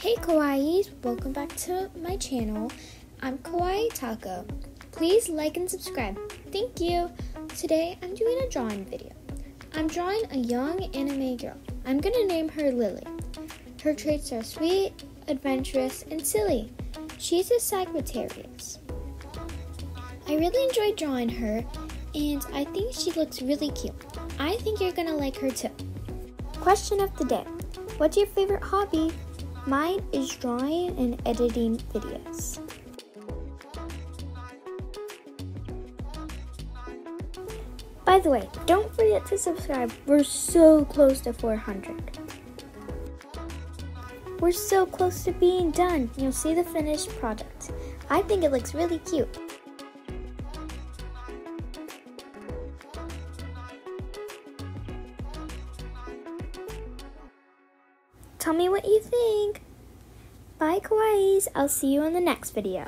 Hey Kawaiis, welcome back to my channel. I'm Kawaii Taco. Please like and subscribe. Thank you. Today I'm doing a drawing video. I'm drawing a young anime girl. I'm gonna name her Lily. Her traits are sweet, adventurous, and silly. She's a Sagittarius. I really enjoyed drawing her, and I think she looks really cute. I think you're gonna like her too. Question of the day What's your favorite hobby? Mine is drawing and editing videos. By the way, don't forget to subscribe. We're so close to 400. We're so close to being done. You'll see the finished product. I think it looks really cute. Tell me what you think. Bye, Kawaiis. I'll see you in the next video.